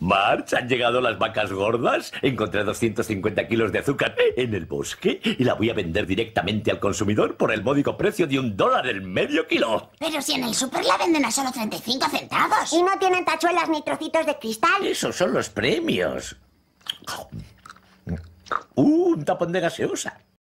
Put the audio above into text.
March, han llegado las vacas gordas. Encontré 250 kilos de azúcar en el bosque y la voy a vender directamente al consumidor por el módico precio de un dólar el medio kilo. Pero si en el super la venden a solo 35 centavos. Y no tienen tachuelas ni trocitos de cristal. Esos son los premios. Uh, un tapón de gaseosa.